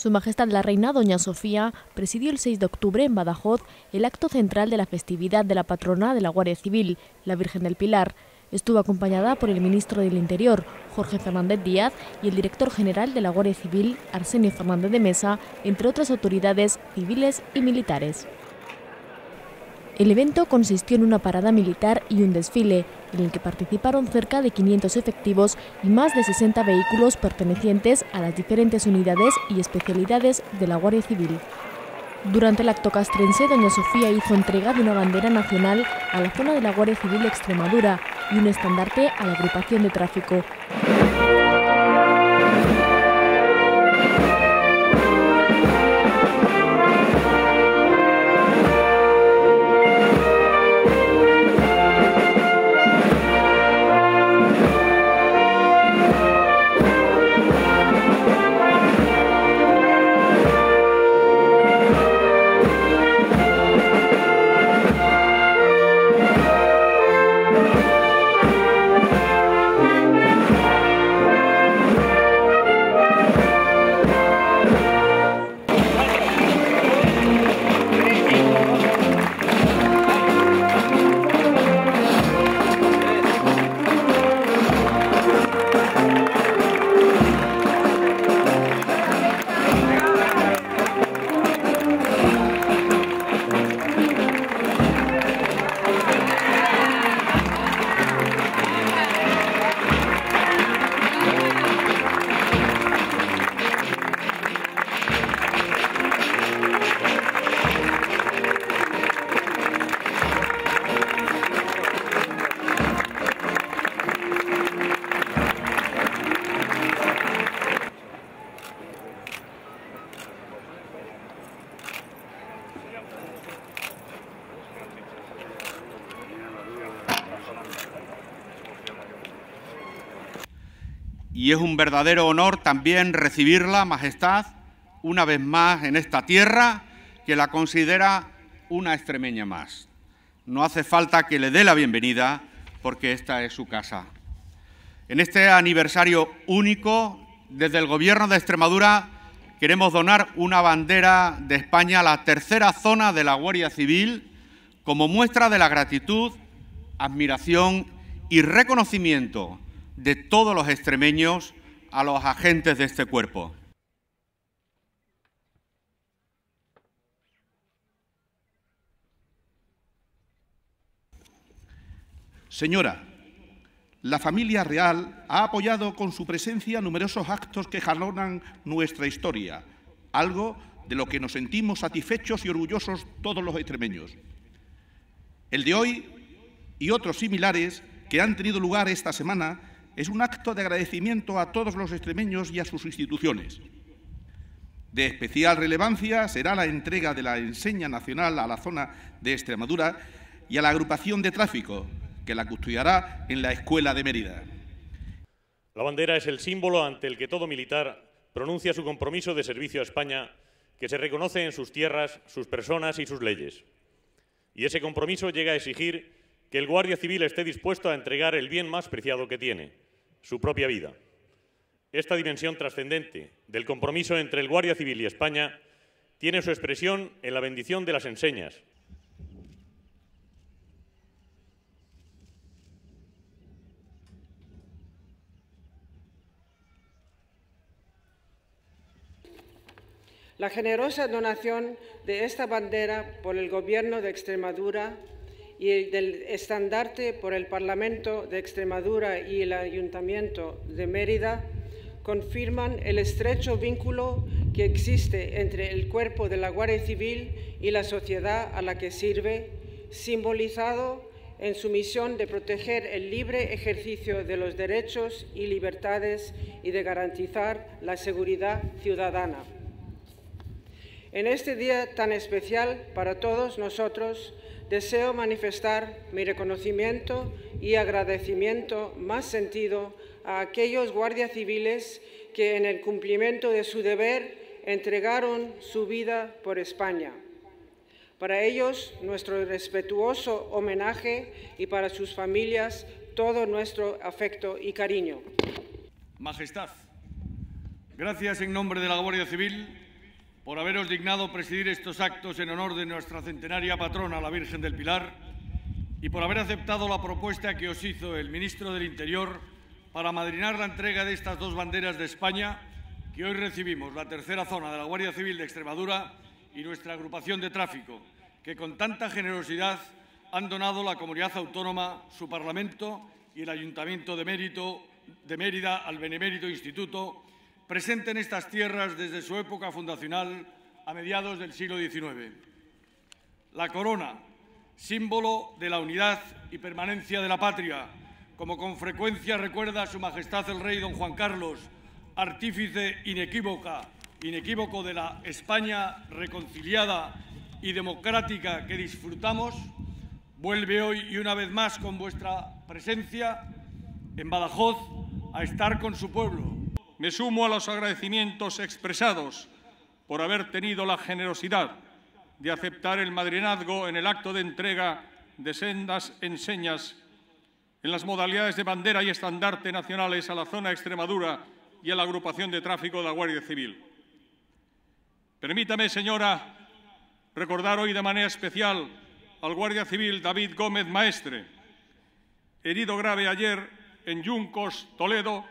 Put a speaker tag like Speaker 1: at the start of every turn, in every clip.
Speaker 1: Su Majestad la Reina Doña Sofía presidió el 6 de octubre en Badajoz el acto central de la festividad de la patrona de la Guardia Civil, la Virgen del Pilar. Estuvo acompañada por el ministro del Interior, Jorge Fernández Díaz, y el director general de la Guardia Civil, Arsenio Fernández de Mesa, entre otras autoridades civiles y militares. El evento consistió en una parada militar y un desfile, en el que participaron cerca de 500 efectivos y más de 60 vehículos pertenecientes a las diferentes unidades y especialidades de la Guardia Civil. Durante el acto castrense, doña Sofía hizo entrega de una bandera nacional a la zona de la Guardia Civil Extremadura y un estandarte a la agrupación de tráfico.
Speaker 2: Y es un verdadero honor también recibirla, Majestad, una vez más en esta tierra que la considera una extremeña más. No hace falta que le dé la bienvenida porque esta es su casa. En este aniversario único, desde el Gobierno de Extremadura queremos donar una bandera de España a la tercera zona de la Guardia Civil como muestra de la gratitud, admiración y reconocimiento de todos los extremeños a los agentes de este cuerpo.
Speaker 3: Señora, la familia real ha apoyado con su presencia numerosos actos que jalonan nuestra historia, algo de lo que nos sentimos satisfechos y orgullosos todos los extremeños. El de hoy y otros similares que han tenido lugar esta semana es un acto de agradecimiento a todos los extremeños y a sus instituciones. De especial relevancia será la entrega de la enseña nacional a la zona de Extremadura y a la agrupación de tráfico, que la custodiará en la Escuela de Mérida.
Speaker 4: La bandera es el símbolo ante el que todo militar pronuncia su compromiso de servicio a España, que se reconoce en sus tierras, sus personas y sus leyes. Y ese compromiso llega a exigir que el Guardia Civil esté dispuesto a entregar el bien más preciado que tiene, su propia vida. Esta dimensión trascendente del compromiso entre el Guardia Civil y España tiene su expresión en la bendición de las enseñas.
Speaker 5: La generosa donación de esta bandera por el Gobierno de Extremadura y del estandarte por el Parlamento de Extremadura y el Ayuntamiento de Mérida confirman el estrecho vínculo que existe entre el cuerpo de la Guardia Civil y la sociedad a la que sirve, simbolizado en su misión de proteger el libre ejercicio de los derechos y libertades y de garantizar la seguridad ciudadana. En este día tan especial para todos nosotros, deseo manifestar mi reconocimiento y agradecimiento más sentido a aquellos guardias civiles que en el cumplimiento de su deber entregaron su vida por España. Para ellos, nuestro respetuoso homenaje y para sus familias, todo nuestro afecto y cariño.
Speaker 2: Majestad, gracias en nombre de la Guardia Civil
Speaker 6: por haberos dignado presidir estos actos en honor de nuestra centenaria patrona, la Virgen del Pilar, y por haber aceptado la propuesta que os hizo el ministro del Interior para madrinar la entrega de estas dos banderas de España que hoy recibimos, la tercera zona de la Guardia Civil de Extremadura y nuestra agrupación de tráfico, que con tanta generosidad han donado la comunidad autónoma, su Parlamento y el Ayuntamiento de, de Mérida al Benemérito Instituto, presente en estas tierras desde su época fundacional a mediados del siglo XIX. La corona, símbolo de la unidad y permanencia de la patria, como con frecuencia recuerda Su Majestad el Rey Don Juan Carlos, artífice inequívoca, inequívoco de la España reconciliada y democrática que disfrutamos, vuelve hoy y una vez más con vuestra presencia en Badajoz a estar con su pueblo.
Speaker 7: Me sumo a los agradecimientos expresados por haber tenido la generosidad de aceptar el madrinazgo en el acto de entrega de sendas enseñas en las modalidades de bandera y estandarte nacionales a la zona Extremadura y a la agrupación de tráfico de la Guardia Civil. Permítame, señora, recordar hoy de manera especial al Guardia Civil David Gómez Maestre, herido grave ayer en Yuncos, Toledo,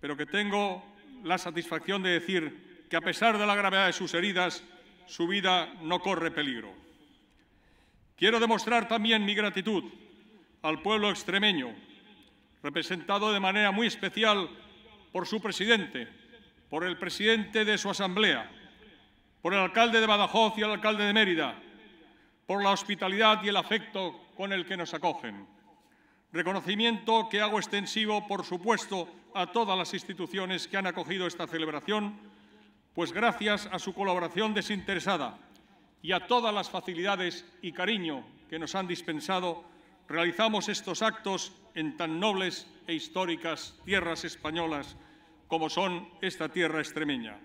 Speaker 7: pero que tengo la satisfacción de decir que a pesar de la gravedad de sus heridas, su vida no corre peligro. Quiero demostrar también mi gratitud al pueblo extremeño, representado de manera muy especial por su presidente, por el presidente de su asamblea, por el alcalde de Badajoz y el alcalde de Mérida, por la hospitalidad y el afecto con el que nos acogen. Reconocimiento que hago extensivo, por supuesto, a todas las instituciones que han acogido esta celebración, pues gracias a su colaboración desinteresada y a todas las facilidades y cariño que nos han dispensado, realizamos estos actos en tan nobles e históricas tierras españolas como son esta tierra extremeña.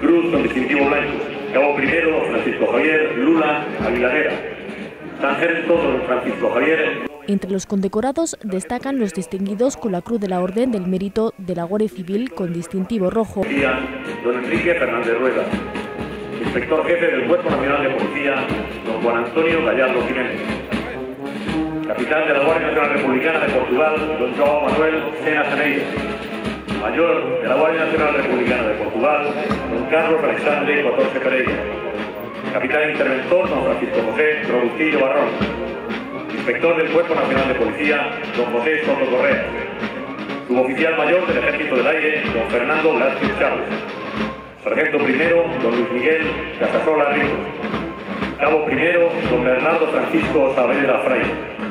Speaker 8: Cruz con distintivo blanco. Cabo primero, Francisco Javier Lula Aguiladera. Sargento Francisco Javier.
Speaker 1: Entre los condecorados destacan los distinguidos con la Cruz de la Orden del Mérito de la Guardia Civil con distintivo rojo.
Speaker 8: Don Enrique Fernández Rueda. Inspector jefe del Cuerpo Nacional de Policía, don Juan Antonio Gallardo Jiménez. Capitán de la Guardia Nacional Republicana de Portugal, don João Manuel Sena Janeiro. Mayor de la Guardia Nacional Republicana de Portugal, don Carlos Alexandre Cotorce Pereira. Capitán Interventor, don Francisco José Producillo Barrón. Inspector del Cuerpo Nacional de Policía, don José Soto Correa. Suboficial Mayor del Ejército del Aire, don Fernando Velázquez Chávez. Sargento primero, don Luis Miguel Casasola Rico. Cabo primero, don Bernardo Francisco Saavedra Fraile.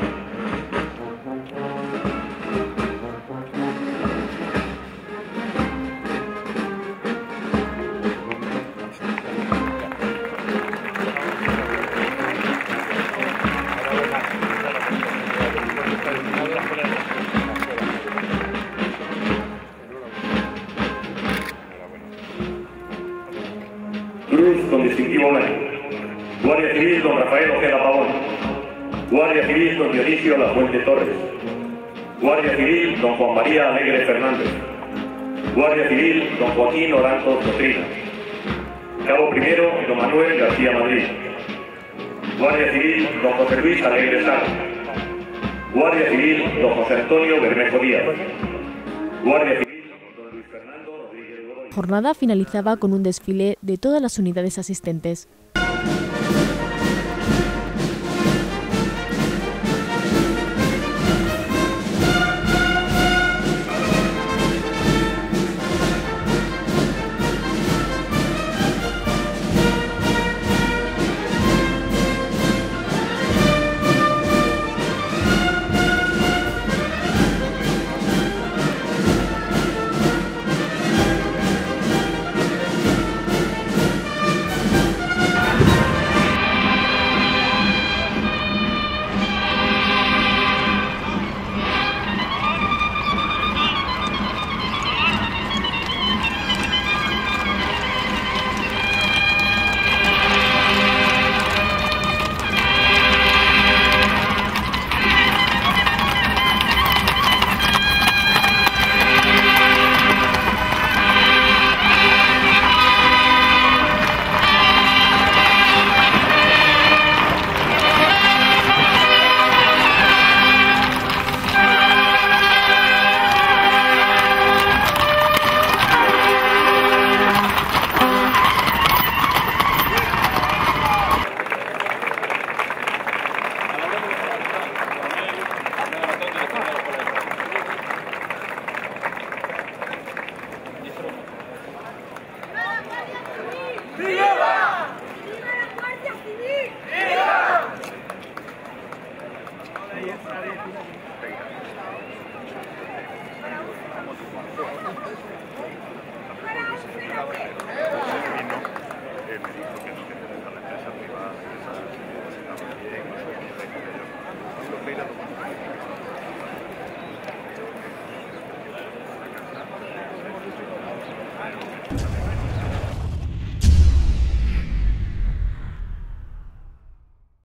Speaker 8: Rafael Ojeda Pavón. Guardia Civil don Dionisio La Fuente Torres. Guardia Civil don Juan María Alegre Fernández. Guardia Civil don Joaquín Oranto Cotrina. Cabo primero don Manuel García Madrid. Guardia Civil don José Luis Alegre Sá. Guardia Civil don José Antonio Bermejo Díaz. Guardia Civil
Speaker 1: jornada finalizaba con un desfile de todas las unidades asistentes.